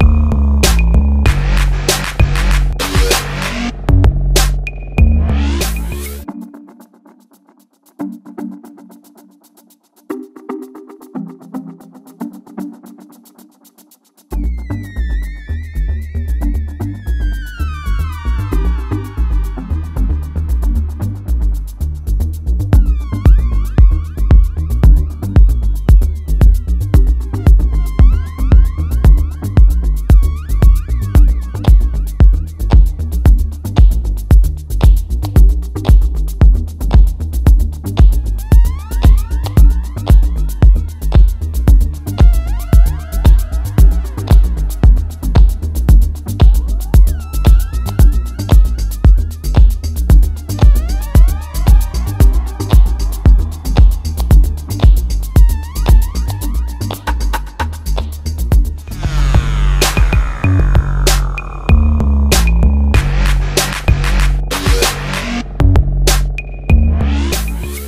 you